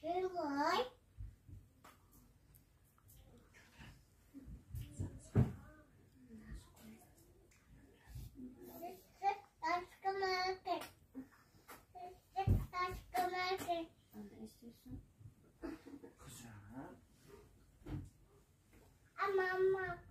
水果。啊，妈妈。